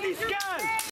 Candy Scan!